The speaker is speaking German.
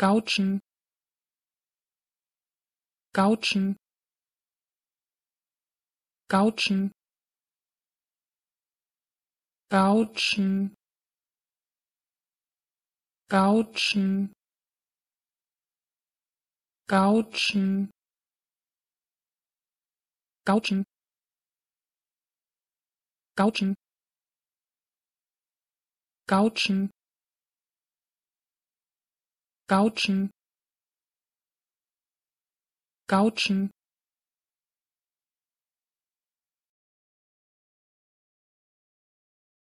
Couchen Couchen Couchen Couchen Couchen Couchen Couchen Couchen Couchen Gautschen.